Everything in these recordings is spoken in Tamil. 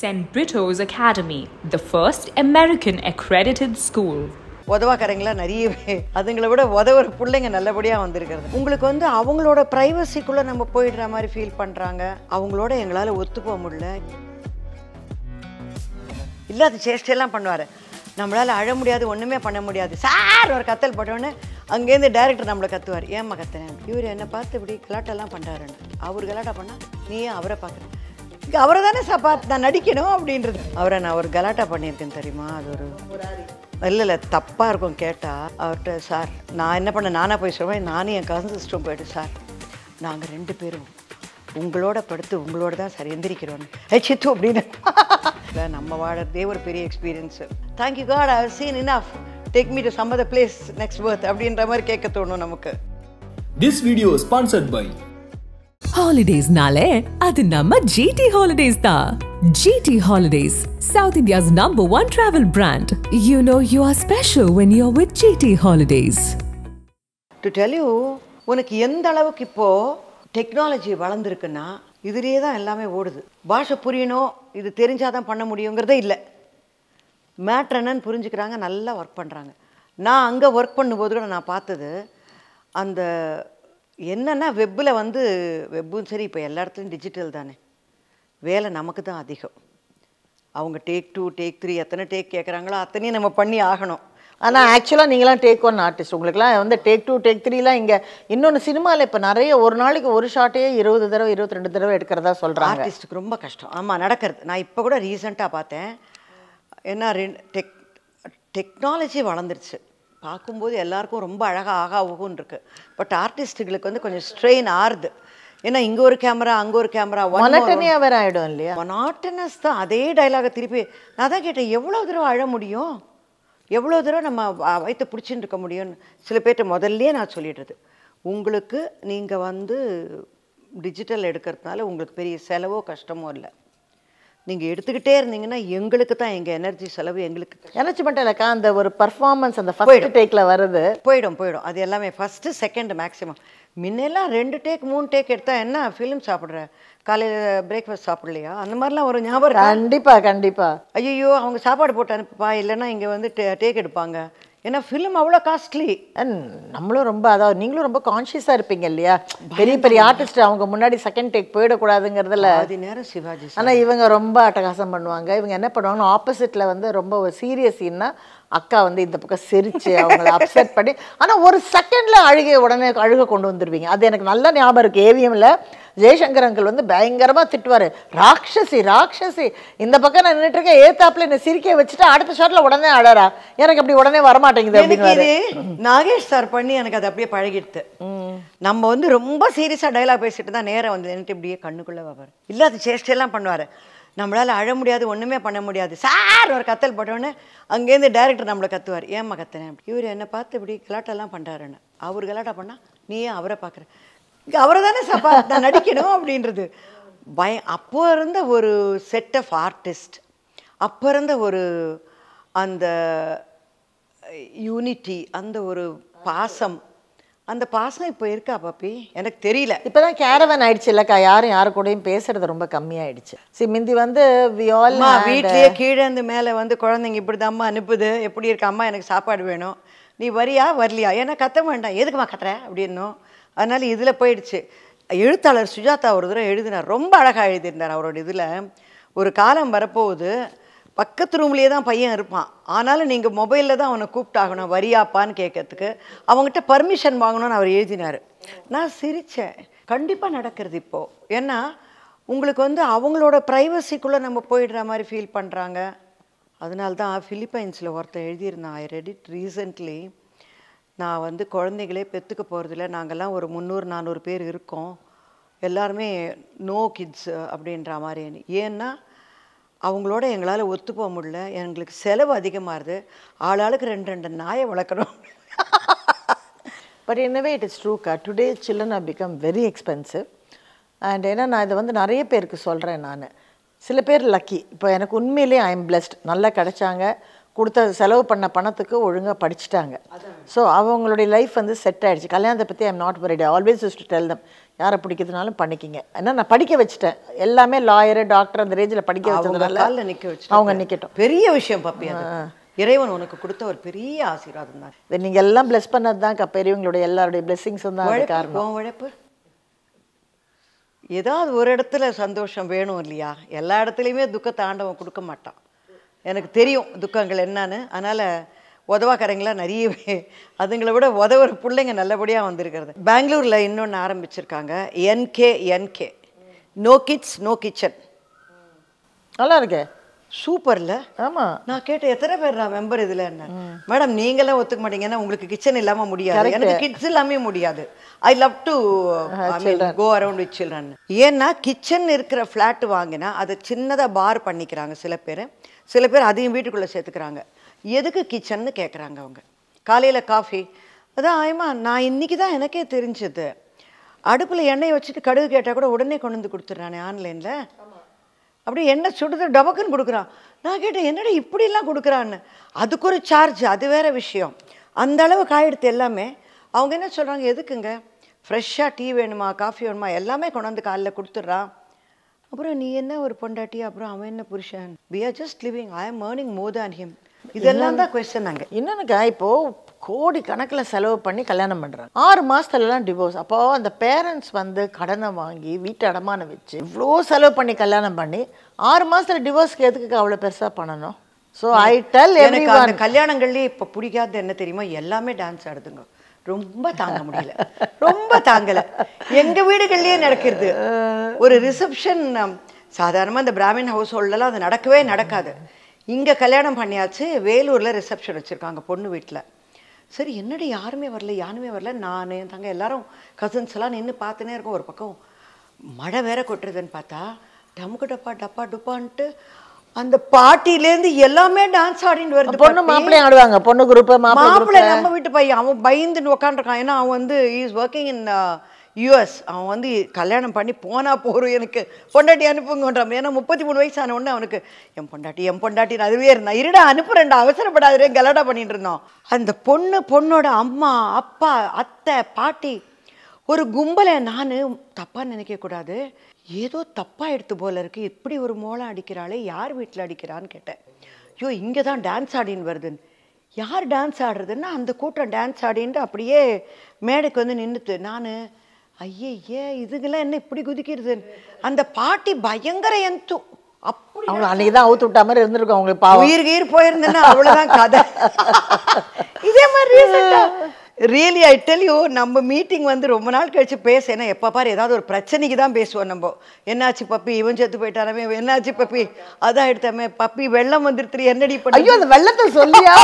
St. Brito's Academy, the first American accredited school. உதவாக்காரங்களா நிறையவே. அதுங்களை விட உதவுற பிள்ளைங்க நல்லபடியாக வந்திருக்கிறது. உங்களுக்கு வந்து அவங்களோட ப்ரைவசிக்குள்ளே நம்ம போயிடுற மாதிரி ஃபீல் பண்ணுறாங்க அவங்களோட எங்களால் ஒத்து போக முடியல. இல்லாத சேஷ்டையெல்லாம் பண்ணுவார். நம்மளால் அழ முடியாது ஒன்றுமே பண்ண முடியாது. சார் ஒரு கத்தல் போட்டோன்னே அங்கேருந்து டேரக்டர் நம்மளை கத்துவார். ஏம்மா கத்துனேன் இவர் என்னை பார்த்து இப்படி கலாட்டெல்லாம் பண்ணுறாருன்னு அவர் கலாட்டா பண்ணால் நீயே அவரை பார்க்குறேன் அவரை தானே சா பார்த்து நான் நடிக்கணும் அப்படின்றது. அவரை நான் ஒரு கலாட்டா பண்ணியிருக்கேன் தெரியுமா? அது ஒரு இல்லை இல்லை தப்பாக இருக்கும் கேட்டால் அவர்கிட்ட சார் நான் என்ன பண்ண நானாக போய் சொல்லுவேன் நானும் என் கசன் சிஸ்டம் போயிட்டு சார் நாங்கள் ரெண்டு பேரும் உங்களோட படுத்து உங்களோட தான் சார் எந்திரிக்கிறோன்னு ஏ சித்து அப்படின்னு. இல்ல, நம்ம வாழறதே ஒரு பெரிய experience thank you God I seen enough take me to some other place next birth அப்படின்ற மாதிரி கேட்க தோணும் நமக்கு. This video is sponsored by ஹாலிடேஸ்னாலே அது நம்ம ஜிடி ஹாலிடேஸ் தான் GT holidays South India's number one travel brand you know you are special when you are with GT holidays to tell you உனக்கு எந்த அளவுக்கு இப்போது டெக்னாலஜி வளர்ந்துருக்குன்னா இதுலேயே தான் எல்லாமே ஓடுது. பாஷை புரியணும் இது தெரிஞ்சால் தான் பண்ண முடியுங்கிறதே இல்லை. மேட்ரு என்னன்னு புரிஞ்சுக்கிறாங்க நல்லா ஒர்க் பண்ணுறாங்க நான் அங்கே ஒர்க் பண்ணும்போது கூட நான் பார்த்தது அந்த என்னென்னா வெப்பில் வந்து வெப்பும் சரி இப்போ எல்லா இடத்துலையும் டிஜிட்டல் தானே. வேலை நமக்கு தான் அதிகம். அவங்க டேக் டூ டேக் த்ரீ எத்தனை டேக் கேட்குறாங்களோ அத்தனையும் நம்ம பண்ணி ஆகணும். ஆனால் ஆக்சுவலாக நீங்களாம் டேக் ஒன் ஆர்டிஸ்ட் உங்களுக்குலாம் வந்து டேக் டூ டேக் த்ரீலாம் இங்கே இன்னொன்று சினிமாவில் இப்போ நிறைய ஒரு நாளைக்கு ஒரு ஷாட்டே இருபது தடவை இருபத்தி ரெண்டு தடவை எடுக்கிறதா சொல்கிறாங்க ஆர்டிஸ்ட்டுக்கு ரொம்ப கஷ்டம். ஆமாம் நடக்கிறது. நான் இப்போ கூட ரீசெண்டாக பார்த்தேன். ஏன்னா ரெண்டு டெக் டெக்னாலஜி வளர்ந்துருச்சு. பார்க்கும்போது எல்லாருக்கும் ரொம்ப அழகாக ஆகா ஊகுன்னு இருக்குது பட் ஆர்டிஸ்ட்டுகளுக்கு வந்து கொஞ்சம் ஸ்ட்ரெயின் ஆறுது. ஏன்னா இங்கே ஒரு கேமரா அங்கே ஒரு கேமரா மொனட்டனியாக வேற ஆகிடும் இல்லையா? மொனாட்டனஸ் தான். அதே டைலாகை திருப்பி நான் தான் கேட்டேன் எவ்வளோ தடவை அழ முடியும்? எவ்வளோ தடவை நம்ம வ- வயித்தை பிடிச்சின்னு இருக்க முடியும்னு. சில பேர்ட்ட முதல்லயே நான் சொல்லிடுறது. உங்களுக்கு நீங்கள் வந்து டிஜிட்டல் எடுக்கிறதுனால உங்களுக்கு பெரிய செலவோ கஷ்டமோ இல்லை. நீங்கள் எடுத்துக்கிட்டே இருந்தீங்கன்னா எங்களுக்கு தான் எங்கள் எனர்ஜி செலவு எங்களுக்கு எனக்கு மட்டும் இல்லைக்கா அந்த ஒரு பர்ஃபார்மன்ஸ் அந்த ஃபர்ஸ்ட் டேக்கில் வருது. போயிடும் போயிடும். அது எல்லாமே ஃபஸ்ட்டு செகண்ட் மேக்ஸிமம் முன்னெல்லாம் ரெண்டு டேக் மூணு டேக் எடுத்தால் என்ன ஃபிலிம் சாப்பிட்ற? காலையில் பிரேக்ஃபாஸ்ட் சாப்பிடலையா? அந்த மாதிரிலாம் ஒரு ஞாபகம் இருக்கா? கண்டிப்பா கண்டிப்பா. ஐயோ அவங்க சாப்பாடு போட்டு அனுப்புப்பா இல்லைன்னா இங்கே வந்து டேக் எடுப்பாங்க. ஏன்னா ஃபிலிம் அவ்வளோ காஸ்ட்லி And நம்மளும் ரொம்ப அதாவது நீங்களும் ரொம்ப கான்ஷியஸாக இருப்பீங்க இல்லையா? பெரிய பெரிய ஆர்டிஸ்ட் அவங்க முன்னாடி செகண்ட் டேக் போயிடக்கூடாதுங்கிறதுல. அது நேரம் சிவாஜி ஆனா இவங்க ரொம்ப அட்டகாசம் பண்ணுவாங்க. இவங்க என்ன பண்ணுவாங்கன்னா ஆப்போசிட்ல வந்து ரொம்ப ஒரு சீரியஸ் சீன்னா அக்கா வந்து இந்த பக்கம் சிரிச்சு அவங்கள அப்செட் பண்ணி ஆனா ஒரு செகண்ட்ல அழுகை உடனே அழுக கொண்டு வந்துருவீங்க. அது எனக்கு நல்ல ஞாபகம் இருக்கு. ஏவிஎம்ல ஜெய்சங்கர் அங்கிள் வந்து பயங்கரமா திட்டுவாரு. ராட்சசி ராட்சசி. இந்த பக்கம் நான் நின்றுட்டு இருக்கேன் ஏத்தாப்புல என்ன சிரிக்க வச்சுட்டு அடுத்த ஷாட்ல உடனே அழறா. எனக்கு அப்படி உடனே வரமாட்டேங்குது அப்படின்னு நாகேஷ் சார் பண்ணி எனக்கு அது அப்படியே பழகிடுது நம்ம வந்து ரொம்ப சீரியஸாக டைலாக் பேசிட்டு தான் நேரம் வந்து நின்னுட்டு இப்படியே கண்ணுக்குள்ளே வைப்பார். இல்லாத சேஷ்டையெல்லாம் பண்ணுவார். நம்மளால் அழ முடியாது ஒன்றுமே பண்ண முடியாது. சார் ஒரு கத்தல் போட்டோன்னே அங்கேருந்து டேரக்டர் நம்மளை கத்துவார். ஏம்மா கத்துனேன் இவர் என்னை பார்த்து இப்படி கலாட்டெல்லாம் பண்ணுறாருன்னு அவர் கலாட்டா பண்ணால் நீயே அவரை பார்க்குற. அவரை தானே சா பார்த்து நான் நடிக்கணும் அப்படின்றது. பய அப்போ இருந்த ஒரு செட் ஆஃப் ஆர்டிஸ்ட் அப்போ இருந்த ஒரு அந்த யூனிட்டி அந்த ஒரு பாசம் அந்த பாசம் இப்போ இருக்கா பாப்பி? எனக்கு தெரியல. இப்பதான் கேரவன் ஆயிடுச்சு இல்லக்கா. யாரும் யாரு கூடயும் பேசுறது ரொம்ப கம்மியாயிடுச்சு. சி மிந்தி வந்து வீட்லயே கீழே இருந்து மேலே வந்து குழந்தைங்க இப்படி அம்மா அனுப்புது. எப்படி இருக்கு? அம்மா எனக்கு சாப்பாடு வேணும். நீ வரியா? வரலையா? ஏன்னா கத்த வேண்டாம். எதுக்குமா கத்துற? அப்படின்னும். அதனால இதில் போயிடுச்சு. எழுத்தாளர் சுஜாதா ஒரு தடவை எழுதினார். ரொம்ப அழகாக எழுதியிருந்தார் அவரோட இதில். ஒரு காலம் வரப்போகுது. பக்கத்து ரூம்லேயே தான் பையன் இருப்பான். ஆனாலும் நீங்கள் மொபைலில் தான் அவனை கூப்பிட்டாகணும் வரியாப்பான்னு கேட்கறதுக்கு அவங்ககிட்ட பர்மிஷன் வாங்கணும்னு அவர் எழுதினார். நான் சிரித்தேன் கண்டிப்பாக நடக்கிறது இப்போது ஏன்னா உங்களுக்கு வந்து அவங்களோட ப்ரைவசிக்குள்ளே நம்ம போயிடுற மாதிரி ஃபீல் பண்ணுறாங்க அதனால தான் ஃபிலிப்பைன்ஸில் ஒருத்தன் எழுதியிருந்தான். ஐ ரெடிட் ரீசன்ட்லி ரீசெண்ட்லி நான் வந்து குழந்தைகளே பெற்றுக்க போகிறதில்ல நாங்கள்லாம் ஒரு முந்நூறு நானூறு பேர் இருக்கோம். எல்லாருமே நோ கிட்ஸ் அப்படின்ற மாதிரி. ஏன்னா அவங்களோட எங்களால் ஒத்து போக முடியல. எங்களுக்கு செலவு அதிகமாகுது. ஆளாளுக்கு ரெண்டு ரெண்டு நாயை வளர்க்குறோம் but anyway it is ட்ரூக்கா today children are become very expensive and ஏன்னா நான் இதை வந்து நிறைய பேருக்கு சொல்கிறேன் நான். சில பேர் லக்கி இப்போ எனக்கு உண்மையிலேயே ஐ எம் பிளெஸ்ட் நல்லா கிடச்சாங்க. கொடுத்த செலவு பண்ண பணத்துக்கு ஒழுங்காக படிச்சுட்டாங்க. ஸோ அவங்களுடைய லைஃப் வந்து செட் ஆயிடுச்சு. கல்யாணத்தை பற்றி I'm not worried always used to tell them யாரை பிடிக்கிறதுனாலும் பண்ணிக்கிங்க. ஏன்னா நான் படிக்க வச்சுட்டேன். எல்லாமே லாயரு டாக்டர் அந்த ரேஞ்சில் படிக்க வச்சதுனால நிக்க வச்சு அவங்க நிக்கட்டும். பெரிய விஷயம் பப்பி இறைவன் உனக்கு கொடுத்த ஒரு பெரிய ஆசீர்வாதம் தான். நீங்கள் எல்லாம் ப்ளஸ் பண்ணது தான் பெரியவங்களுடைய எல்லாருடைய பிளெஸிங்ஸும் தான் காரணம். உழைப்பு? ஏதாவது ஒரு இடத்துல சந்தோஷம் வேணும் இல்லையா? எல்லா இடத்துலையுமே துக்கத்தை ஆண்டவன் கொடுக்க மாட்டான். எனக்கு தெரியும் துக்கங்கள் என்னன்னு. அதனால் உதவாக்கரைங்களா நிறையவே. அதுங்களை விட உதவுற பிள்ளைங்க நல்லபடியாக வந்திருக்கிறது. பெங்களூரில் இன்னொன்று ஆரம்பிச்சிருக்காங்க. என்கே என்கே நோ கிட்ஸ் நோ கிச்சன் நல்லா இருக்கே. சூப்பர்ல. ஆமாம் நான் கேட்டேன் எத்தனை பேர் நான் மெம்பர் இதுல என்ன? மேடம் நீங்களாம் ஒத்துக்க மாட்டீங்க. ஏன்னா உங்களுக்கு கிச்சன் இல்லாம முடியாது. எனக்கு கிட்ஸ் இல்லாமே முடியாது. I love to go around with children ஏன்னா கிச்சன் இருக்கிற ஃப்ளாட் வாங்கினா அதை சின்னதா பார் பண்ணிக்கிறாங்க சில பேர். சில பேர் அதையும் வீட்டுக்குள்ளே சேர்த்துக்கிறாங்க. எதுக்கு கிச்சன்னு கேட்குறாங்க அவங்க. காலையில் காஃபி அதான் ஆயமா நான் இன்னைக்கு தான் எனக்கே தெரிஞ்சது. அடுப்பில் எண்ணெய் வச்சுட்டு கடுகு கேட்டால் கூட உடனே கொண்டு வந்து கொடுத்துட்றானே ஆன்லைனில். அப்படியே எண்ணெய் சுடுது டபக்குன்னு கொடுக்குறான். நான் கேட்டேன் என்னடா இப்படிலாம் கொடுக்குறான்னு? அதுக்கு ஒரு சார்ஜ் அது வேற விஷயம். அந்த அளவு காயெடுத்து எல்லாமே அவங்க என்ன சொல்கிறாங்க எதுக்குங்க? ஃப்ரெஷ்ஷாக டீ வேணுமா? காஃபி வேணுமா? எல்லாமே கொண்டாந்து காலையில் கொடுத்துட்றான். அப்புறம் நீ என்ன ஒரு பொண்டாட்டி? அப்புறம் அவன் என்ன புருஷன்? We are just living I am earning more than him இதெல்லாம் தான் கொஸ்டின் அங்கே இன்னொன்னுக்கா இப்போ கோடி கணக்கில் செலவு பண்ணி கல்யாணம் பண்ணுறாங்க ஆறு மாதத்துலலாம் டிவோர்ஸ் அப்போ அந்த பேரண்ட்ஸ் வந்து கடனை வாங்கி வீட்டு அடமானம் வச்சு இவ்வளோ செலவு பண்ணி கல்யாணம் பண்ணி ஆறு மாதத்துல டிவோர்ஸ்க்கு எதுக்கு அவ்வளோ பெருசாக பண்ணணும்? ஸோ ஐ டெல் எனக்கு அந்த கல்யாணங்கள்லயே இப்போ பிடிக்காத என்ன தெரியுமா? எல்லாமே டான்ஸ் ஆடுதுங்க. ரொம்ப தாங்க முடியல. ரொம்ப தாங்கல. எங்க வீடுகள்லயே நடக்கிறது. ஒரு ரிசப்ஷன் சாதாரணமா இந்த பிராமின் ஹவுஸ் ஹோல்டெல்லாம் அது நடக்கவே நடக்காது. இங்க கல்யாணம் பண்ணியாச்சு. வேலூர்ல ரிசப்ஷன் வச்சிருக்காங்க பொண்ணு வீட்டுல சரி என்னடி யாருமே வரல யாருமே வரல. நான் என் தங்க எல்லாரும் கசின்ஸ் எல்லாம் நின்று பார்த்துனே இருக்கோம் ஒரு பக்கம். மழை வேற கொட்டுறதுன்னு பார்த்தா டமுக்கு டப்பா டப்பா டுப்பான்ட்டு அந்த பாட்டிலேருந்து எல்லாமே டான்ஸ் ஆடின்னு வருது பொண்ணு. மாப்பிள்ளையும் ஆடுவாங்க பொண்ணு குரூப்பு மாப்பிள்ளை நம்ம வீட்டு பையன் அவன் பயந்துன்னு உட்காந்துருக்கான் ஏன்னா அவன் வந்து இஸ் ஒர்க்கிங் இன் யூஎஸ் அவன் வந்து கல்யாணம் பண்ணி போனா போறோம் எனக்கு. பொண்டாட்டி அனுப்புங்கன்றான் ஏன்னா முப்பத்தி மூணு வயசு ஆன உடனே அவனுக்கு என் பொண்டாட்டி என் பொண்டாட்டி அதுவே இருந்தான் இருடா அனுப்புறேன்டா அவசரப்படாதே கலாட்டா பண்ணிட்டு இருந்தோம் அந்த பொண்ணு பொண்ணோட அம்மா அப்பா அத்தை பாட்டி ஒரு கும்பலை நான் தப்பா நினைக்க கூடாது. ஏதோ தப்பா எடுத்து போல இருக்கு. இப்படி ஒரு மோளம் அடிக்கிறாளே யார் வீட்டில் அடிக்கிறான்னு கேட்டேன். ஐயோ இங்கே தான் டான்ஸ் ஆடின்னு வருதுன்னு. யார் டான்ஸ் ஆடுறதுன்னா அந்த கூட்டம் டான்ஸ் ஆடின்ட்டு அப்படியே மேடைக்கு வந்து நின்றுட்டு நான் ஐயே ஏ இதுங்கெல்லாம் என்ன இப்படி குதிக்கிறது அந்த பாட்டி பயங்கர எந்து அப்படி அவங்க அன்னைக்கு தான் அவுத்து விட்டா மாதிரி இருந்திருக்கும் அவங்களுக்கு உயிர் கீர் போயிருந்தேன்னா அவ்வளவுதான் கதை. இதே மாதிரி ரியலி ஐ டெல் யூ நம்ம மீட்டிங் வந்து ரொம்ப நாள் கழிச்சு பேச ஏன்னா எப்போ பாரு ஏதாவது ஒரு பிரச்சனைக்கு தான் பேசுவோம் நம்ம. என்னாச்சு பப்பி? இவன் செத்து போயிட்டானமே என்னாச்சு பப்பி? அதான் எடுத்தாமே. பப்பி வெள்ளம் வந்துருத்து என்னடி பண்ணி ஐயோ அந்த வெள்ளத்தை சொல்லியா.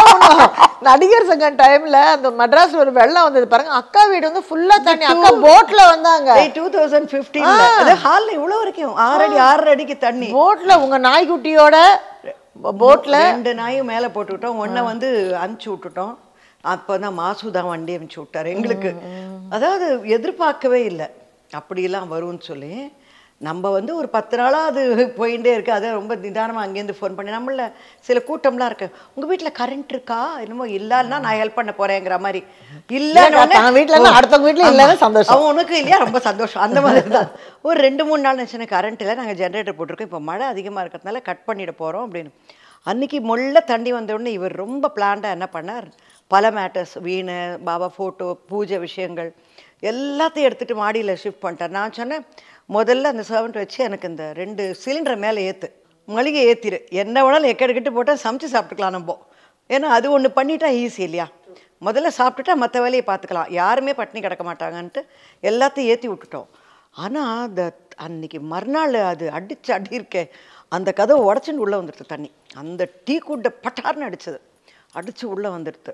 நடிகர் சங்கம் டைம்ல அந்த மெட்ராஸ்ல ஒரு வெள்ளம் வந்தது பாருங்க. அக்கா வீடு வந்து ஃபுல்லா தண்ணி. அக்கா போட்ல வந்தாங்க. டூ தௌசண்ட் ஃபிஃப்டீன்ல அது ஹாலில் இவ்வளோ வரைக்கும். ஆறு அடி ஆறரை அடிக்கு தண்ணி. போட்ல உங்க நாய்க்குட்டியோட போட்ல ரெண்டு நாயும் மேலே போட்டுவிட்டோம். ஒன்றை வந்து அனுப்பிச்சி விட்டுட்டோம். அப்போ தான் மாசுதா வண்டி அனுப்பிச்சி விட்டாரு. எங்களுக்கு அதாவது எதிர்பார்க்கவே இல்லை. அப்படியெல்லாம் வரும்னு சொல்லி நம்ம வந்து ஒரு பத்து நாளாக அது போயிட்டே இருக்கு. அதை ரொம்ப நிதானமாக அங்கேருந்து ஃபோன் பண்ணி நம்மள சில கூட்டம்லாம் இருக்கு. உங்கள் வீட்டில் கரண்ட் இருக்கா? என்னமோ இல்லைன்னா நான் ஹெல்ப் பண்ண போறேங்கிற மாதிரி. இல்ல, அடுத்தவங்க வீட்ல இல்லைன்னா சந்தோஷம். அவன் உனக்கு இல்லையா? ரொம்ப சந்தோஷம். அந்த மாதிரி தான் ஒரு ரெண்டு மூணு நாள் நினச்சின கரண்ட் இல்லை நாங்கள் ஜென்ரேட்டர் போட்டிருக்கோம். இப்போ மழை அதிகமாக இருக்கிறதுனால கட் பண்ணிட போகிறோம் அப்படின்னு. அன்னைக்கு முள்ள தண்ணி வந்த உடனே இவர் ரொம்ப பிளான்டாக என்ன பண்ணார்? பல மேட்டர்ஸ் வீணு பாபா ஃபோட்டோ பூஜை விஷயங்கள் எல்லாத்தையும் எடுத்துகிட்டு மாடியில் ஷிஃப்ட் பண்ணிட்டேன் நான் சொன்னேன் முதல்ல அந்த சர்வெண்ட் வச்சு எனக்கு இந்த ரெண்டு சிலிண்டரை மேலே ஏற்று மளிகை ஏற்றிரு என்ன வேணாலும் எக்கெடுக்கிட்டு போட்டால் சமைச்சு சாப்பிட்டுக்கலாம் நம்ம. ஏன்னா அது ஒன்று பண்ணிட்டா ஈஸி இல்லையா? முதல்ல சாப்பிட்டுட்டா மற்ற வேலையை பார்த்துக்கலாம். யாருமே பட்டினி கிடக்க மாட்டாங்கன்ட்டு எல்லாத்தையும் ஏற்றி விட்டுட்டோம். ஆனால் அந்த அன்னைக்கு மறுநாள் அது அடிச்சு அடி இருக்கே அந்த கதவை உடச்சுன்னு உள்ளே வந்துடுது தண்ணி. அந்த டீ கூட்டை பட்டார்னு அடிச்சது. அடிச்சு உள்ளே வந்துடுது.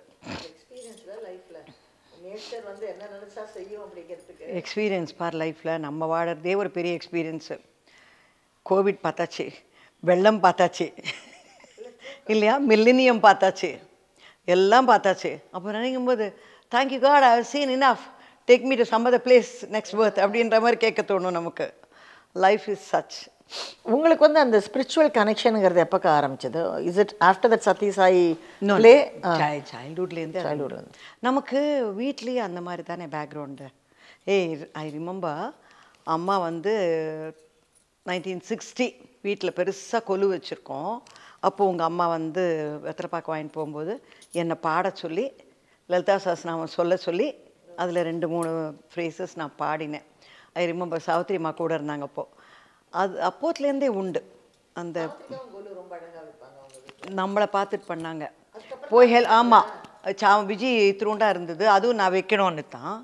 எக்ஸ்பீரியன்ஸ் பார் லைஃப்பில் நம்ம வாழறதே ஒரு பெரிய எக்ஸ்பீரியன்ஸு கோவிட் பார்த்தாச்சு வெள்ளம் பார்த்தாச்சு. இல்லையா? மில்லினியம் பார்த்தாச்சு. எல்லாம் பார்த்தாச்சு. அப்போ நினைக்கும் போது thank you God I seen enough take me to some other place next birth அப்படின்ற மாதிரி கேட்க தோணும் நமக்கு. லைஃப் இஸ் சச் உங்களுக்கு வந்து அந்த ஸ்பிரிச்சுவல் கனெக்ஷனுங்கிறது எப்போ ஆரம்பிச்சது? Is it after that Satya Sai play சைல்ட்ஹுட்லேருந்து childhood நமக்கு வீட்லேயே அந்த மாதிரி தானே பேக்ரவுண்டு ஏய் ஐ ரிமெம்பர் அம்மா வந்து நைன்டீன் சிக்ஸ்டி வீட்டில் பெருசாக கொலு வச்சுருக்கோம். அப்போ உங்கள் அம்மா வந்து வெத்தலைப்பாக்கு வாங்கிட்டு போகும்போது என்னை பாட சொல்லி லலிதா சஹஸ்ரநாமம் சொல்ல சொல்லி அதில் ரெண்டு மூணு ஃப்ரேசஸ் நான் பாடினேன். ஐ ரிமெம்பர் சாவித்திரிம்மா கூட இருந்தாங்க அப்போது அது அப்போத்துலேருந்தே உண்டு. அந்த நம்மளை பார்த்துட்டு பண்ணாங்க. போய் ஹெல் ஆமாம் சா விஜய் திருண்டாக இருந்தது அதுவும் நான் வைக்கணும்னு தான்.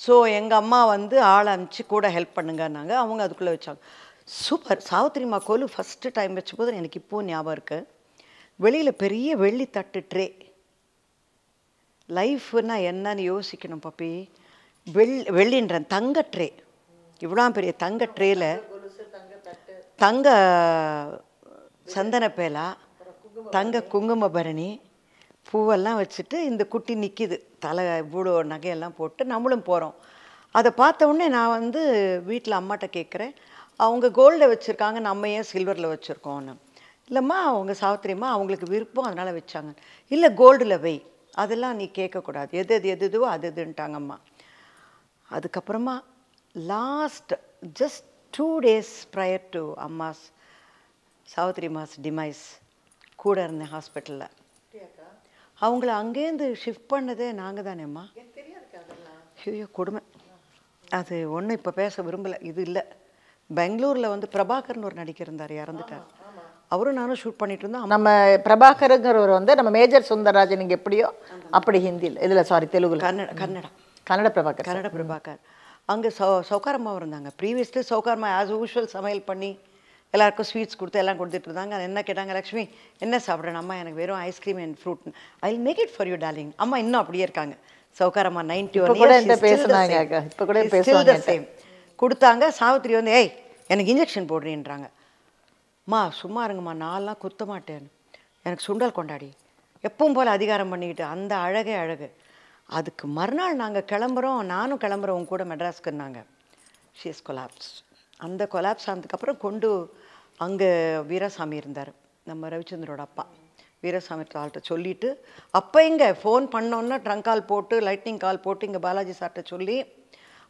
ஸோ எங்கள் அம்மா வந்து ஆள் அனுப்பிச்சு கூட ஹெல்ப் பண்ணுங்கன்னாங்க. அவங்க அதுக்குள்ளே வச்சாங்க. சூப்பர் சாவித்திரிமா கோலு ஃபஸ்ட்டு டைம் வச்சபோது எனக்கு இப்போவும் ஞாபகம் இருக்குது வெளியில் பெரிய வெள்ளி தட்டு ட்ரே. லைஃப்னா என்னன்னு யோசிக்கணும் பப்பி. வெள் வெள்ளின்றேன் தங்க ட்ரே. இவ்வளோ பெரிய தங்க ட்ரேல தங்க சந்தன பேலா தங்க குங்கும பரணி பூவெல்லாம் வச்சுட்டு இந்த குட்டி நிற்கிது தலை இவ்வளோ நகையெல்லாம் போட்டு நம்மளும் போகிறோம் அதை பார்த்த உடனே நான் வந்து வீட்டில் அம்மாட்ட கேட்குறேன் அவங்க கோல்டில் வச்சுருக்காங்க நம்ம ஏன் சில்வரில் வச்சுருக்கோன்னு இல்லைம்மா அவங்க சாவித்திரியம்மா அவங்களுக்கு விருப்பம் அதனால் வச்சாங்க. இல்லை கோல்டில் வை அதெல்லாம் நீ கேட்கக்கூடாது. எது எது எது எதுவோ அது இதுன்ட்டாங்கம்மா. அதுக்கப்புறமா last just two days prior to அம்மாஸ் Savitri மாஸ் டிமைஸ் கூட இருந்தேன் ஹாஸ்பிட்டலில் அவங்கள அங்கேருந்து ஷிஃப்ட் பண்ணதே நாங்கள் தானேம்மா ஐயோ கொடுமை. அது ஒன்றும் இப்போ பேச விரும்பலை. இது இல்லை. பெங்களூரில் வந்து பிரபாகர்னு ஒரு நடிகர் இருந்தார் இறந்துட்டார். அவரும் நானும் ஷூட் பண்ணிட்டு இருந்தோம். நம்ம பிரபாகருங்கிறவர் வந்து நம்ம மேஜர் சுந்தரராஜன் இங்க எப்படியோ அப்படி ஹிந்தியில். இதுல சாரி தெலுங்குல. கன்னட கன்னடம் கன்னட பிரபாகர் கன்னட பிரபாகர். அங்கே சௌ சௌகாரமாக இருந்தாங்க. ப்ரீவியஸ்லி சௌகாரமாக ஆஸ் யூஷுவல் சமையல் பண்ணி எல்லாருக்கும் ஸ்வீட்ஸ் கொடுத்து எல்லாம் கொடுத்துட்டு இருந்தாங்க. அது என்ன கேட்டாங்க லக்ஷ்மி என்ன சாப்பிட்றேன் அம்மா எனக்கு வெறும் ice cream and fruit I make it for you darling அம்மா இன்னும் அப்படியே இருக்காங்க. சௌகாரமா நைன்டி ஒன் பேசுனாங்க. இப்ப கூட என்கிட்ட. சேம் கொடுத்தாங்க சாவித்திரி வந்து ஏய் எனக்கு இன்ஜெக்ஷன் போடுறீன்றாங்க. மா சும்மா இருங்கம்மா நான்லாம் குத்த மாட்டேன் எனக்கு சுண்டல் கொண்டாடி. எப்பவும் போல் அதிகாரம் பண்ணிக்கிட்டு அந்த அழகே அழகு. அதுக்கு மறுநாள் நாங்கள் கிளம்புறோம் நானும் கிளம்புறோம் உங்க கூட மெட்ராஸ்க்குன்னாங்க. ஷீஸ் கொலாப்ஸ் அந்த கொலாப்ஸ் ஆனதுக்கப்புறம் கொண்டு அங்கே வீரசாமி இருந்தார் நம்ம ரவிச்சந்திரோட அப்பா. வீரசாமி ஆள்கிட்ட சொல்லிட்டு அப்போ இங்கே ஃபோன் பண்ணோன்னா ட்ரங்க் கால் போட்டு லைட்னிங் கால் போட்டு இங்கே பாலாஜி சார்கிட்ட சொல்லி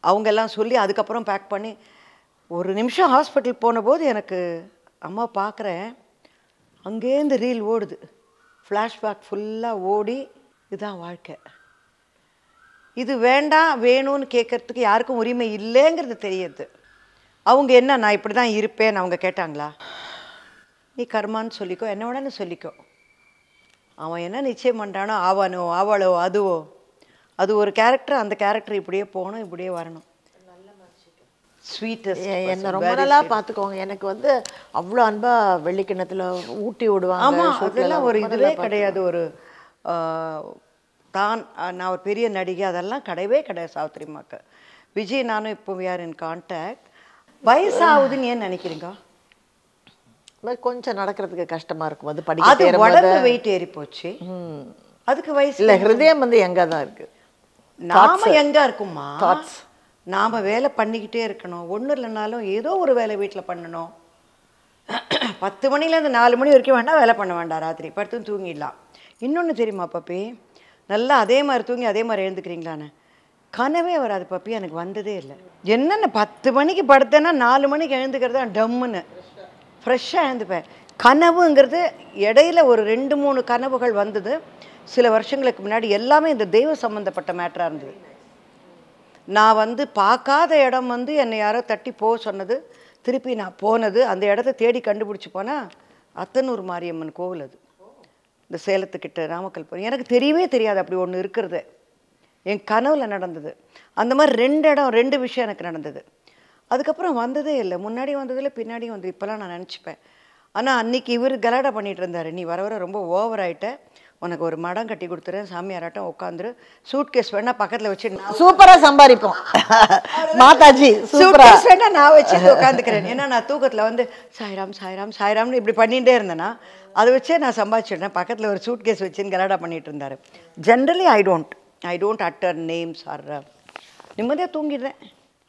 அவங்கெல்லாம் சொல்லி அதுக்கப்புறம் பேக் பண்ணி ஒரு நிமிஷம் ஹாஸ்பிட்டல் போன போது எனக்கு அம்மா பார்க்குறேன் அங்கேருந்து ரீல் ஓடுது. ஃப்ளாஷ்பேக் ஃபுல்லாக ஓடி இதுதான் வாழ்க்கை. இது வேண்டாம் வேணும்னு கேட்கறதுக்கு யாருக்கும் உரிமை இல்லைங்கிறது தெரியுது. அவங்க என்ன நான் இப்படி தான் இருப்பேன்னு அவங்க கேட்டாங்களா? நீ கர்மான்னு சொல்லிக்கோ என்ன வேணாலும் சொல்லிக்கோ. அவன் என்ன நிச்சயம் பண்ணுறானோ அவனோ அவளோ அதுவோ. அது ஒரு கேரக்டர் அந்த கேரக்டர் இப்படியே போகணும் இப்படியே வரணும். ஸ்வீட்டஸ்ட் என்ன ரொம்ப நாளா பார்த்துக்கோங்க. எனக்கு வந்து அவ்வளோ அன்பா வெள்ளிக்கிணத்துல ஊட்டி விடுவாங்க ஆமா shootல அதெல்லாம் ஒரு இதுவே நல்லா கிடையாது ஒரு தான் நான் ஒரு பெரிய நடிகை அதெல்லாம் கிடையவே கிடையாது சாவித்திரிமாக்கு விஜய் நானும் இப்போ are in கான்டாக்ட் வயசாகுதுன்னு ஏன் நினைக்கிறீங்க? கொஞ்சம் நடக்கிறதுக்கு கஷ்டமா இருக்கும். அது அது படிக்க உடம்பு வெயிட் ஏறி போச்சு அதுக்கு வயசு இல்ல ஹிருதயம் வந்து எங்க தான் இருக்கு. நாம எங்க இருக்குமா? Thoughts. நாம வேலை பண்ணிக்கிட்டே இருக்கணும். ஒண்ணும் இல்லைனாலும் ஏதோ ஒரு வேலை வீட்டுல பண்ணணும். பத்து மணிலேருந்து நாலு மணி வரைக்கும் வேண்டாம் வேலை பண்ண வேண்டாம் ராத்திரி. படுத்து தூங்கிடலாம். இன்னொன்னு தெரியுமா பப்பி? நல்லா அதே மாதிரி தூங்கி அதே மாதிரி எழுந்துக்கிறீங்களாண்ணே கனவே வராது பப்பி எனக்கு வந்ததே இல்லை. என்னென்ன பத்து மணிக்கு படுத்தேன்னா நாலு மணிக்கு எழுந்துக்கிறது தான் டம்முன்னு ஃப்ரெஷ்ஷாக எழுந்துப்பேன். கனவுங்கிறது இடையில ஒரு ரெண்டு மூணு கனவுகள் வந்தது. சில வருஷங்களுக்கு முன்னாடி எல்லாமே இந்த தெய்வ சம்மந்தப்பட்ட மேட்டராக இருந்தது. நான் வந்து பார்க்காத இடம் வந்து என்னை யாரோ தட்டி போக சொன்னது. திருப்பி நான் போனது. அந்த இடத்த தேடி கண்டுபிடிச்சி போனால் அத்தனூர் மாரியம்மன் கோவில் அது. இந்த சேலத்துக்கிட்ட நாமக்கல் போய். எனக்கு தெரியவே தெரியாது அப்படி ஒன்று இருக்கிறது. என் கனவுல நடந்தது. அந்த மாதிரி ரெண்டு இடம் ரெண்டு விஷயம் எனக்கு நடந்தது. அதுக்கப்புறம் வந்ததே இல்லை. முன்னாடி வந்ததில்லை பின்னாடியும் வந்து இப்போலாம் நான் நினச்சிப்பேன். ஆனால் அன்னைக்கு இவர் கலாடா பண்ணிட்டு இருந்தாரு. நீ வர வர ரொம்ப ஓவர் ஆயிட்ட. உனக்கு ஒரு மடம் கட்டி கொடுத்துறேன். சாமியாராட்டம் உட்காந்துரு சூட் கேஸ் வேணா பக்கத்தில் வச்சு நான் சூப்பரா சம்பாதிப்போம் மாதாஜி சூட்கேஸ் வேணா நான் வச்சுட்டு உட்காந்துக்கிறேன் ஏன்னா நான் தூக்கத்துல வந்து சாய்ராம் சாய்ராம் சாய்ராம்னு இப்படி பண்ணிகிட்டே இருந்தேன்னா அதை வச்சே நான் சம்பாதிச்சிடுறேன். பக்கத்தில் ஒரு சூட் கேஸ் வச்சுன்னு கலாடா பண்ணிட்டு இருந்தார். Generally I don't I don't utter names or நிம்மதியாக தூங்கிடுறேன்.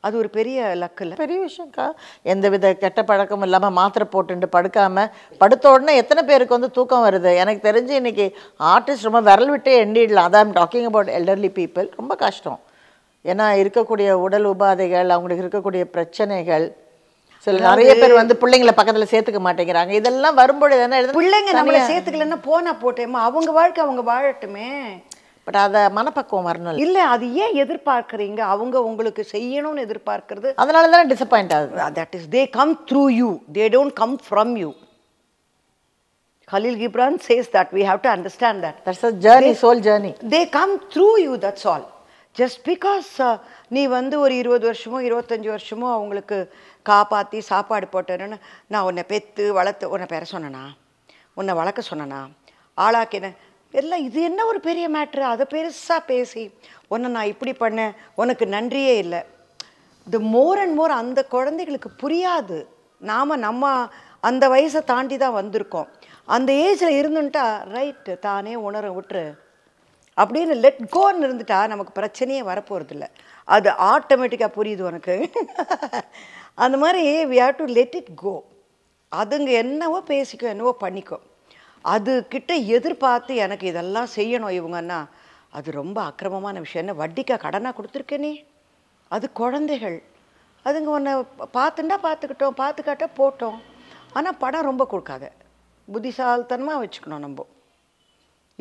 அது ஒரு பெரிய லக்கில் இல்லை. பெரிய விஷயம்க்கா. எந்த வித கெட்ட பழக்கமும் இல்லாமல் மாத்திரை போட்டுட்டு படுக்காமல் படுத்த உடனே எத்தனை பேருக்கு வந்து தூக்கம் வருது? எனக்கு தெரிஞ்சு இன்னைக்கு ஆர்டிஸ்ட் ரொம்ப விரல் விட்டே எண்ணிடலாம். அதான் டாக்கிங் அபவுட் எல்டர்லி பீப்புள் ரொம்ப கஷ்டம். ஏன்னா இருக்கக்கூடிய உடல் உபாதைகள் அவங்களுக்கு இருக்கக்கூடிய பிரச்சனைகள் சில நிறைய பேர் வந்து பிள்ளைங்களை பக்கத்துல சேர்த்துக்க மாட்டேங்கிறாங்க. இதெல்லாம் வரும்பொழுது என்ன பிள்ளைங்க நம்மளை சேர்த்துக்கலன்னா போனா போட்டேம்மா அவங்க வாழ்க்கை அவங்க வாழட்டுமே. பட் அதை மனப்பக்குவம் வரணும் இல்ல. அது ஏன் எதிர்பார்க்கறீங்க? அவங்க உங்களுக்கு செய்யணும்னு எதிர்பார்க்கறது. அதனால தானே டிசப்பாயிண்ட் ஆகுது that is they come through you they don't come from you Khalil Gibran says that we have to understand that. That's a journey soul journey they come through you that's all. Just because uh, நீ வந்து ஒரு இருபது வருஷமோ இருபத்தஞ்சி வருஷமோ அவங்களுக்கு காப்பாற்றி சாப்பாடு போட்டேன்னு நான் உன்னை பெற்று வளர்த்து உன்னை பெற சொன்னனா? உன்னை வளர்க்க சொன்னனா? ஆளாக்கினேன் எல்லாம் இது என்ன ஒரு பெரிய மேட்ரு அதை பெருசாக பேசி உன்னை நான் இப்படி பண்ணேன். உனக்கு நன்றியே இல்லை. இது மோர் அண்ட் மோர் அந்த குழந்தைகளுக்கு புரியாது. நாம் நம்ம அந்த வயசை தாண்டி தான் வந்திருக்கோம். அந்த ஏஜில் இருந்துட்டா ரைட்டு தானே உணர விட்டுரு. அப்படின்னு லெட் கோன்னு இருந்துட்டா நமக்கு பிரச்சனையே வரப்போகிறது இல்லை அது ஆட்டோமேட்டிக்காக புரியுது உனக்கு. அந்த மாதிரி we have to let it go அதுங்க என்னவோ பேசிக்கோ என்னவோ பண்ணிக்கோ. அதுக்கிட்ட எதிர்பார்த்து எனக்கு இதெல்லாம் செய்யணும் இவங்கன்னா அது ரொம்ப அக்கிரமமான விஷயம். என்ன வட்டிக்காக கடனாக கொடுத்துருக்கேனே அது குழந்தைகள். அதுங்க உன்னை பார்த்துண்டா பார்த்துக்கிட்டோம் பார்த்துக்காட்டா போட்டோம். ஆனால் படம் ரொம்ப கொடுக்காத. புத்திசாலித்தனமாக வச்சுக்கணும் நம்ம.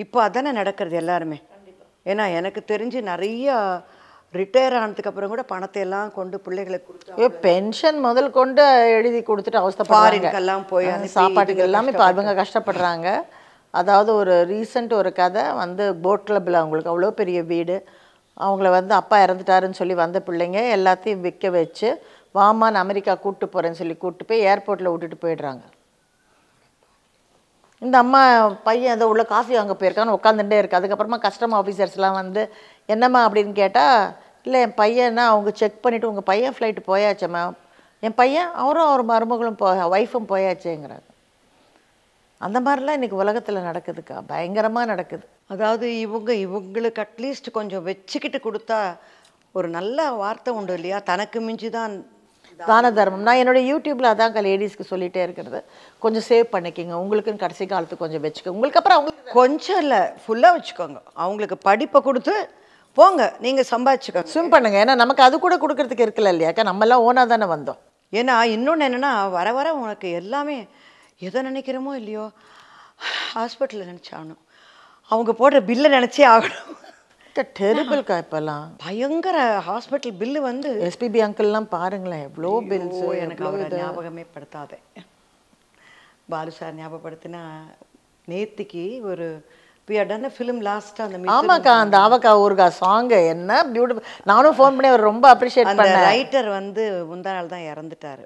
இப்போ அதானே நடக்கிறது எல்லாருமே. ஏன்னா எனக்கு தெரிஞ்சு நிறையா ரிட்டையர் ஆனதுக்கு அப்புறம் கூட பணத்தை எல்லாம் கொண்டு பிள்ளைகளுக்கு கொடுத்து ஐயோ பென்ஷன் முதல் கொண்டு எழுதி கொடுத்துட்டு அவஸ்தைப்படுறாங்க. ஃபாரினுக்கெல்லாம் போய் அனுப்பி சாப்பாட்டுக்கு எல்லாமே இப்போ அவங்க கஷ்டப்படுறாங்க. அதாவது ஒரு ரீசெண்ட் ஒரு கதை வந்து போட் கிளப்பில் அவங்களுக்கு அவ்வளோ பெரிய வீடு. அவங்கள வந்து அப்பா இறந்துட்டாருன்னு சொல்லி வந்த பிள்ளைங்க எல்லாத்தையும் விற்க வச்சு வாமான்னு அமெரிக்கா கூப்பிட்டு போகிறேன்னு சொல்லி கூப்பிட்டு போய் ஏர்போர்ட்டில் விட்டுட்டு போயிடுறாங்க. இந்த அம்மா பையன் ஏதோ உள்ள காஃபி வாங்க போயிருக்கான்னு உட்காந்துட்டே இருக்கு. அதுக்கப்புறமா கஸ்டம் ஆஃபீஸர்ஸ்லாம் வந்து என்னம்மா அப்படின்னு கேட்டால் இல்லை என் பையனா அவங்க செக் பண்ணிவிட்டு உங்கள் பையன் ஃப்ளைட்டு போயாச்சம்மா. என் பையன் அவரும் அவர் மருமகளும் போ ஒய்ஃபும் போயாச்சேங்கிறாங்க அந்த மாதிரிலாம் இன்னைக்கு உலகத்தில் நடக்குதுக்கா. பயங்கரமாக நடக்குது. அதாவது இவங்க இவங்களுக்கு அட்லீஸ்ட் கொஞ்சம் வச்சுக்கிட்டு கொடுத்தா ஒரு நல்ல வார்த்தை உண்டு இல்லையா? தனக்கு மிஞ்சி தான் தான தர்மம். நான் என்னோட யூடியூப்ல அதான் லேடிஸ்க்கு சொல்லிட்டே இருக்கிறது. கொஞ்சம் சேவ் பண்ணிக்கிங்க. உங்களுக்குன்னு கடைசி காலத்துக்கு கொஞ்சம் வச்சுக்கோங்க உங்களுக்கு அப்புறம் அவங்களுக்கு கொஞ்சம் இல்லை. ஃபுல்லாக வச்சுக்கோங்க. அவங்களுக்கு படிப்பை கொடுத்து போங்க நீங்கள் சம்பாதிச்சுக்கோங்க. ஸ்விம் பண்ணுங்க. ஏன்னா நமக்கு அது கூட கொடுக்கறதுக்கு இருக்குல்ல இல்லையாக்கா நம்ம எல்லாம் ஓனா தானே வந்தோம். ஏன்னா இன்னொன்று என்னென்னா வர வர உனக்கு எல்லாமே எதை நினைக்கிறோமோ இல்லையோ ஹாஸ்பிட்டலில் நினச்சாகணும். அவங்க போடுற பில்லை நினச்சே ஆகணும். டெரிபிள்க்கா இப்போல்லாம். பயங்கர ஹாஸ்பிட்டல் பில்லு வந்து எஸ்பிபி அங்கிள்லாம் பாருங்களேன் எவ்வளோ பில்ஸ் எனக்கு அவரை ஞாபகமே படுத்தாதே பாலு சார் ஞாபகப்படுத்தினா நேத்திக்கு ஒரு done a film லாஸ்ட்டாக அந்த ஆமாக்கா அந்த ஆவக்கா ஊர்கா சாங் என்ன பியூட்டிஃபுல் நானும் ஃபோன் பண்ணி அவர் ரொம்ப அப்ரிஷியேட் பண்ணேன். ரைட்டர் வந்து முந்தா நாள் தான் இறந்துட்டாரு.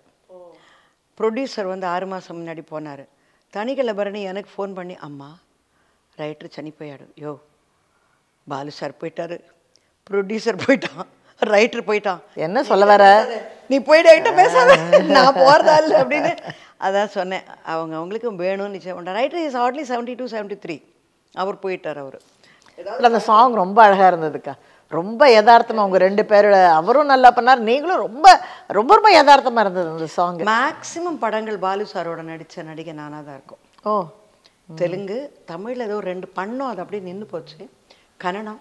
ப்ரொடியூசர் வந்து ஆறு மாதம் முன்னாடி போனார். தனிக்கலை பரணி எனக்கு ஃபோன் பண்ணி அம்மா ரைட்டர் சனி போயாடு யோ பாலு சார் போயிட்டாரு. ப்ரொடியூசர் போயிட்டான். ரைட்டர் போயிட்டான். என்ன சொல்ல வர? நீ போயிட்டு பேசாத? நான் போகிறதா இல்லை அப்படின்னு. அதான் சொன்னேன். அவங்க அவங்களுக்கு வேணும்னு நிச்சயம். பண்ண writer is hardly seventy two seventy three அவர் போயிட்டார் அவர். அந்த சாங் ரொம்ப அழகா இருந்ததுக்கா. ரொம்ப யதார்த்தமா அவங்க ரெண்டு பேரோட அவரும் நல்லா பண்ணார் நீங்களும் ரொம்ப ரொம்ப ரொம்ப யதார்த்தமா இருந்தது அந்த சாங் மேக்ஸிமம் படங்கள் பாலு சாரோட நடித்த நடிகை நானாக தான் இருக்கும். ஓ. தெலுங்கு தமிழில் ஏதோ ரெண்டு பண்ணோம் அது அப்படியே நின்று போச்சு. கன்னடம்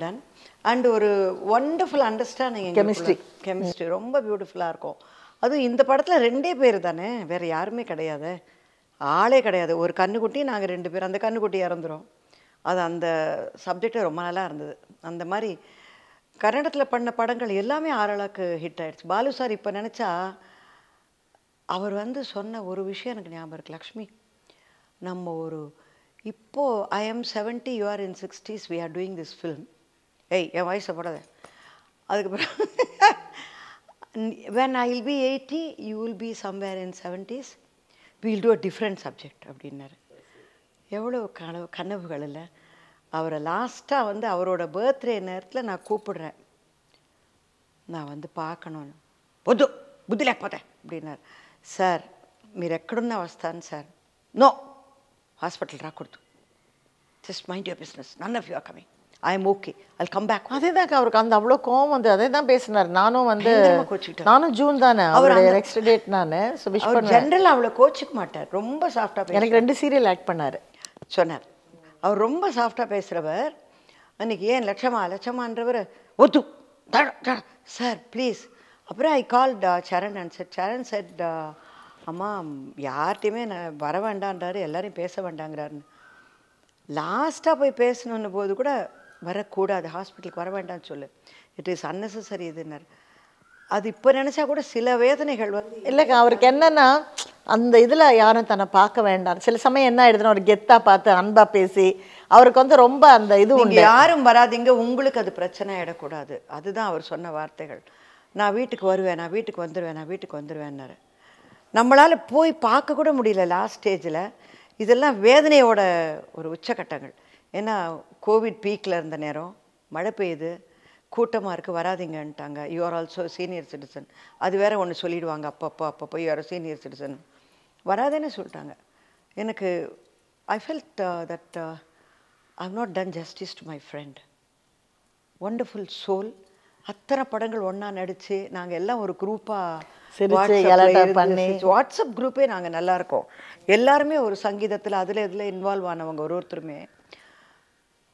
done. அண்ட் ஒரு ஒண்டர்ஃபுல் அண்டர்ஸ்டாண்டிங் Chemistry. கெமிஸ்ட்ரி ரொம்ப பியூட்டிஃபுல்லாக இருக்கும். அதுவும் இந்த படத்தில் ரெண்டே பேர் தானே வேற யாருமே கிடையாது. ஆளே கிடையாது. ஒரு கண்ணுக்குட்டி நாங்கள் ரெண்டு பேர் அந்த கண்ணுக்குட்டி இறந்துரும். அது அந்த சப்ஜெக்டே ரொம்ப நல்லா இருந்தது. அந்த மாதிரி கன்னடத்தில் பண்ண படங்கள் எல்லாமே ஆறளவுக்கு ஹிட் ஆயிடுச்சு. பாலு சார் இப்போ நினச்சா அவர் வந்து சொன்ன ஒரு விஷயம் எனக்கு ஞாபகம் இருக்குது லக்ஷ்மி நம்ம ஒரு இப்போது I am seventy you are in sixties we are doing this film ஏய் என் வயசை போடாத. அதுக்கப்புறம் when I will be eighty you will be somewhere in seventies will do a different subject அப்படின்னாரு எவ்வளோ கனவு கனவுகள் இல்லை அவரை லாஸ்ட்டாக வந்து அவரோட பர்த்டே நேரத்தில் நான் கூப்பிடுறேன் நான் வந்து பார்க்கணும்னு వద్దు బుద్ధి లేకపోతే అప్పుడిన్నారు సార్ మీరు ఎక్కడున్నా వస్తాను సార్ నో హాస్పిటల్ రాకూడదు just mind your business none of you I am okay I'll come back அதே தான் அவருக்கு அந்த அவ்வளோ கோவம் வந்து அதே தான் பேசினார். நானும் வந்து நானும் ஜூன் தானே அவர் நெக்ஸ்ட் டேட் நான். ஸோ விஷ் ஜென்ரல் அவ்வளோ கோச்சிக்க மாட்டார். ரொம்ப சாஃப்டாக எனக்கு ரெண்டு சீரியல் ஆக்ட் பண்ணார். சொன்னார். அவர் ரொம்ப சாஃப்டாக பேசுகிறவர் அன்னைக்கு ஏன் லட்சமா லட்சமான்றவர் ஒத்து சார் ப்ளீஸ் அப்புறம் ஐ கால் டா Charan and sir Charan sir டா uh, அம்மா யார்கிட்டையுமே நான் வர வேண்டான்றாரு. எல்லாரையும் பேச வேண்டாங்கிறாருன்னு. லாஸ்ட்டாக போய் பேசணுன்னும் போது கூட வரக்கூடாது ஹாஸ்பிட்டலுக்கு வர வேண்டாம்னு சொல்லு. இட் இஸ் unnecessary இதுன்னாரு. அது இப்போ நினச்சா கூட சில வேதனைகள் வந்து இல்லைக்கா அவருக்கு என்னன்னா அந்த இதில் யாரும் தன்னை பார்க்க வேண்டாம். சில சமயம் என்ன ஆயிடுதுன்னா ஒரு கெத்தா பார்த்து அன்பா பேசி அவருக்கு வந்து ரொம்ப அந்த இது உண்டு. யாரும் வராதீங்க உங்களுக்கு அது பிரச்சனை ஆயிடக்கூடாது. அதுதான் அவர் சொன்ன வார்த்தைகள். நான் வீட்டுக்கு வருவேன் நான் வீட்டுக்கு வந்துடுவேன் நான் வீட்டுக்கு வந்துடுவேன்னாரு நம்மளால போய் பார்க்க கூட முடியல லாஸ்ட் ஸ்டேஜில் இதெல்லாம் வேதனையோட ஒரு உச்சக்கட்டங்கள் ஏன்னா கோவிட் பீக்கில் இருந்த நேரம் மழை பெய்யுது கூட்டமாக இருக்குது வராதீங்கன்ட்டாங்க. You are also senior citizen அது வேற ஒன்று சொல்லிடுவாங்க. அப்பப்போ அப்பப்போ யூ ஆர் சீனியர் சிட்டிசன் வராதேன்னு சொல்லிட்டாங்க. எனக்கு I felt that I not done justice to my friend wonderful soul அத்தனை படங்கள் ஒன்றா நடித்து நாங்கள் எல்லாம் ஒரு குரூப்பாக. வாட்ஸ்அப் குரூப்பே நாங்கள் நல்லா இருக்கோம். எல்லாருமே ஒரு சங்கீதத்தில் அதில் இதில் இன்வால்வ் ஆனவங்க ஒரு ஒருத்தருமே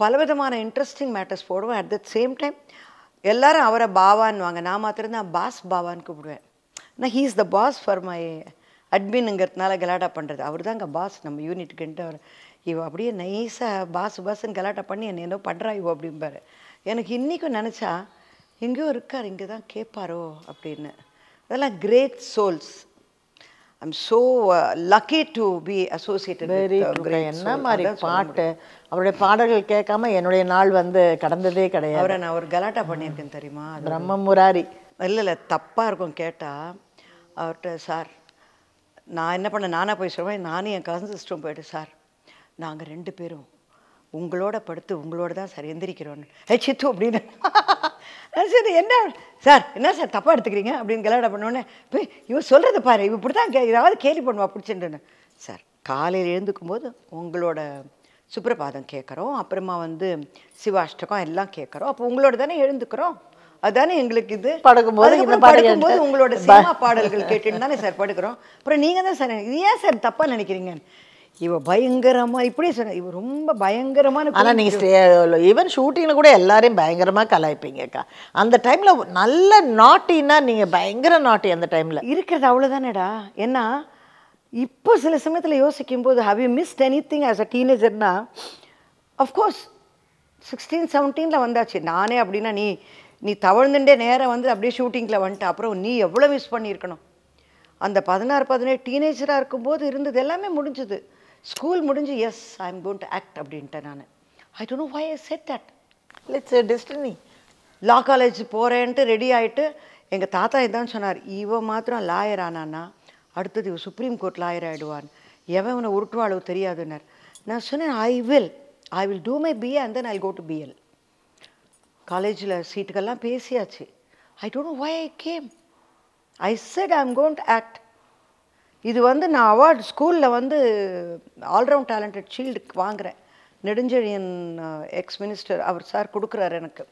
பலவிதமான இன்ட்ரெஸ்டிங் மேட்டர்ஸ் போடுவேன். அட் த சேம் டைம் எல்லாரும் அவரை பாவான்னுவாங்க. நான் மாத்திரம் தான் பாஸ் பாவான்னு கூப்பிடுவேன். நான் he's the boss for my அட்மின்ங்கிறதுனால கலாட்டா பண்ணுறது அவர் தாங்க பாஸ் நம்ம யூனிட்டுக்குன்ட்டு அவர் இவ அப்படியே நைஸாக பாஸ் பாஸ்ன்னு கலாட்டா பண்ணி என்ன ஏதோ பண்ணுறா இவ அப்படிம்பாரு. எனக்கு இன்றைக்கும் நினச்சா எங்கேயோ இருக்கார் இங்கே தான் கேட்பாரோ அப்படின்னு. அதெல்லாம் great souls I'm so lucky to be associated very என்ன மாதிரி பாட்டு? அவருடைய பாடல்கள் கேட்காம என்னுடைய நாள் வந்து கடந்ததே கிடையாது. அவரை நான் ஒரு கலாட்டா பண்ணியிருக்கேன் தெரியுமா? பிரம்ம முராரி இல்லை இல்லை தப்பாக இருக்கும் கேட்டால் அவர்கிட்ட சார் நான் என்ன பண்ண நானாக போய் சொல்லுவேன் நானும் என் கசன் சிஸ்டரும் போயிட்டு சார் நாங்கள் ரெண்டு பேரும் உங்களோட படுத்து உங்களோட தான் சார் எந்திரிக்கிறோன்னு ஏ சித்து அப்படின்னு. சரி என்ன? சார் என்ன சார் தப்பாக எடுத்துக்கிறீங்க? அப்படின்னு கலாடா பண்ணோன்னே போய் இவன் சொல்கிறது பாரு இவ இப்படி தான் ஏதாவது கேலி பண்ணுவா பிடிச்சிட்டுன்னு. சார் காலையில் எழுந்துக்கும் போது உங்களோட சுப்ரபாதம் கேட்குறோம் அப்புறமா வந்து சிவாஷ்டகம் எல்லாம் கேட்குறோம் அப்போ உங்களோட தானே எழுந்துக்கிறோம்? அதானே எங்களுக்கு இது? படுக்கும்போது படுக்கும்போது உங்களோட சினிமா பாடல்கள் கேட்டுன்னு தானே சார் படுக்கிறோம். அப்புறம் நீங்கள் தான் சார் இது ஏன் சார் தப்பாக நினைக்கிறீங்க இவ பயங்கரமா இப்படியே சொன்ன இவ ரொம்ப பயங்கரமான ஆனா நீங்க ஈவன் ஷூட்டிங்ல கூட எல்லாரையும் பயங்கரமா கலாய்ப்பீங்கக்கா அந்த டைம்ல நல்ல நாட்டின்னா நீங்க பயங்கர நாட்டி அந்த டைம்ல இருக்கிறது அவ்வளோதானேடா ஏன்னா இப்போ சில சமயத்தில் யோசிக்கும் போது how you missed anything as a டீனேஜர்னா of course sixteen செவன்டீனில் வந்தாச்சு. நானே அப்படின்னா நீ நீ தவழ்ந்துட்டே நேரம் வந்து அப்படியே ஷூட்டிங்கில் வந்துட்ட. அப்புறம் நீ எவ்வளோ மிஸ் பண்ணியிருக்கணும்? அந்த பதினாறு பதினேழு டீனேஜராக இருக்கும்போது இருந்தது எல்லாமே முடிஞ்சுது. ஸ்கூல் முடிஞ்சு yes I am gone to act அப்படின்ட்டேன் நான். I don't know why I said that it's destiny law college போகிறேன்ட்டு ready ஆயிட்டு எங்கள் தாத்தா இதான் சொன்னார் இவன் மாத்திரம் லாயர் ஆனான்னா அடுத்தது இவன் சுப்ரீம் கோர்ட் லாயர் ஆகிடுவான் எவன் இவனை உருட்டுவாளோ தெரியாதுன்னார். நான் சொன்னேன் I will I will do my BA and then I go to BL காலேஜில் சீட்டுக்கெல்லாம் பேசியாச்சு. I don't know why I came I said I am gone to act இது வந்து நான் அவார்டு ஸ்கூலில் வந்து ஆல்ரவுண்ட் டேலண்டட் ஷீல்டுக்கு வாங்குறேன். நெடுஞ்செழியன் எக்ஸ் மினிஸ்டர் அவர் சார் கொடுக்குறாரு எனக்கு.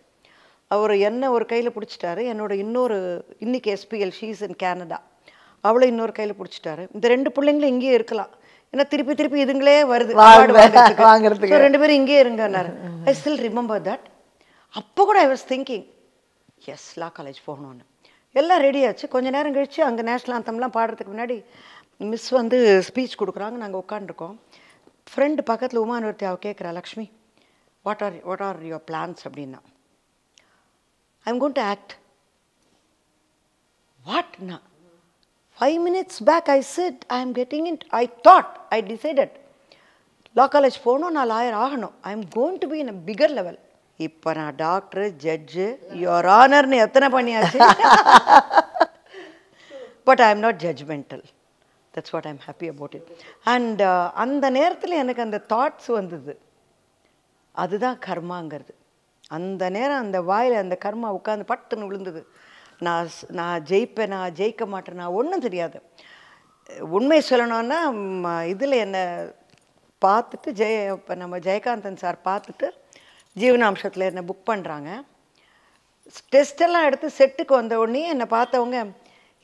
அவர் என்ன ஒரு கையில் பிடிச்சிட்டாரு என்னோட இன்னொரு இன்னைக்கு எஸ்பிஎல் ஷீஸ் இன் கேனடா அவளை இன்னொரு கையில் பிடிச்சிட்டாரு. இந்த ரெண்டு பிள்ளைங்களும் இங்கேயே இருக்கலாம். ஏன்னா திருப்பி திருப்பி இதுங்களே வருது award வாங்குறதுக்கு. ரெண்டு பேரும் இங்கேயே இருங்கன்னாரு. ஐ ஸ்டில் ரிமெம்பர் தட் அப்போ கூட I was thinking yes law college போகணுன்னு எல்லாம் ரெடி ஆச்சு. கொஞ்ச நேரம் கழிச்சு அங்கே நேஷ்னல் ஆந்தம்லாம் பாடுறதுக்கு முன்னாடி மிஸ் வந்து ஸ்பீச் கொடுக்குறாங்க நாங்கள் உட்காந்துருக்கோம் ஃப்ரெண்டு பக்கத்தில் உமானவர்த்தி அவள் கேட்குறா Lakshmi what are what are your plans அப்படின்னா. I'm gone to act வாட்னா five minutes back I said I am getting in I thought I decided law college போகணும் நான் லாயர் ஆகணும். I am going to be in a bigger level இப்போ நான் டாக்டர் ஜட்ஜு யுவர் ஆனர்னு எத்தனை பண்ணியாச்சு? But I am not judgmental that's what I'm happy about it and அந்த நேரத்தில் எனக்கு அந்த தாட்ஸ் வந்தது. அதுதான் கர்மாங்கிறது. அந்த நேரம் அந்த வாயில் அந்த கர்மா உட்காந்து பட்டுன்னு விழுந்தது. நான் நான் ஜெயிப்பேன் நான் ஜெயிக்க மாட்டேன் நான் ஒன்றும் தெரியாது. உண்மை சொல்லணும்னா இதில் என்னை பார்த்துட்டு ஜெய இப்போ நம்ம ஜெயகாந்தன் சார் பார்த்துட்டு ஜீவனாம்சத்தில் என்னை புக் பண்ணுறாங்க டெஸ்டெல்லாம் எடுத்து செட்டுக்கு வந்த உடனே என்னை பார்த்தவங்க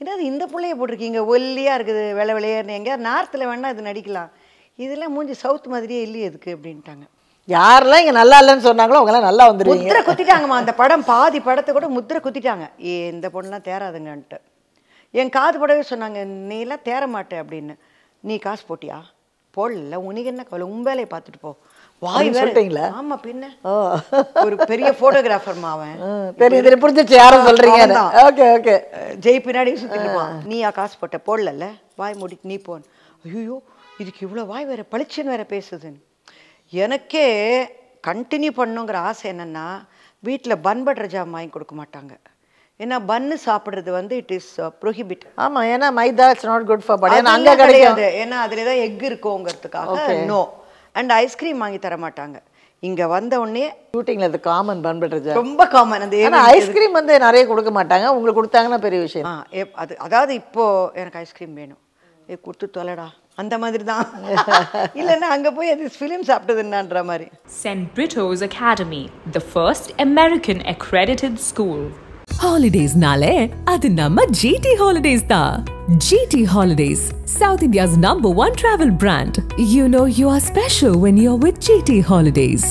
என்னது இந்த பிள்ளைய போட்டிருக்கீங்க? ஒல்லியாக இருக்குது வெள்ளை வெள்ளையர்னு எங்கேயா நார்த்தில் வேணால் இது நடிக்கலாம். இதெல்லாம் மூஞ்சி சவுத் மாதிரியே இல்லையே எதுக்கு அப்படின்ட்டாங்க. யாரெல்லாம் இங்க நல்லா இல்லைன்னு சொன்னாங்களோ அவங்க எல்லாம் நல்லா வந்துருவீங்க. முத்திரை குத்திட்டாங்கம்மா. அந்த படம் பாதி படத்தை கூட முத்திரை குத்திட்டாங்க. ஏ இந்த பொண்ணுலாம் தேராதுங்கன்ட்டு என் காது படவே சொன்னாங்க நீலாம் தேர மாட்டே அப்படின்னு. நீ காசு போட்டியா? போடல உனக்கு என்ன கவலை? உன் வேலையை பார்த்துட்டு போ. வாய் சொல்லிட்டீங்களா? ஆமா பின்ன. ஒரு பெரிய போட்டோகிராஃபர் அவன். ம், தெரியுது தெரியுது, புரிஞ்சிருச்சு யாரும் சொல்றீங்க. Okay okay. ஜெய் பின்னாடி இருப்பான். நீயா காசு போட்ட போடல வாய் மூடிட்டு நீ போன் ஐயோ இதுக்கு இவ்வளோ வாய் வேற பளிச்சுன்னு வேற பேசுதுன்னு. எனக்கே கண்டினியூ பண்ணுங்கிற ஆசை என்னன்னா வீட்டில் பன் பட்டர் ஜாம் வாங்கி கொடுக்க மாட்டாங்க. ஏன்னா பன்னு சாப்பிட்றது வந்து இட் இஸ் ப்ரொஹிபிட் ஆமா ஏன்னா மைதா it's not good for body அங்க கிடையாது. ஏன்னா அதுல தான் எக் இருக்குங்கிறதுக்காக நோ அண்ட் ஐஸ்கிரீம் வாங்கி தர மாட்டாங்க இங்க வந்த உடனே ஷூட்டிங்ல அது காமன் பண்பட்டு ரொம்ப காமன் அந்த ஏரியா ஐஸ்கிரீம் வந்து நிறைய கொடுக்க மாட்டாங்க. உங்களுக்கு கொடுத்தாங்கன்னா பெரிய விஷயம். அது அதாவது இப்போ எனக்கு ஐஸ்கிரீம் வேணும். ஏ கொடுத்து தொலைடா. அந்த மாதிரி தான் இல்லைன்னா அங்கே போய் அது ஃபிலிம் சாப்பிட்டதுன்னான்ற மாதிரி. St. Brito's Academy, the first American accredited school. Holidays nale, அது நம்ம GT Holidays தான். GT Holidays, South India's number one travel brand. You know you are special when you're with GT Holidays.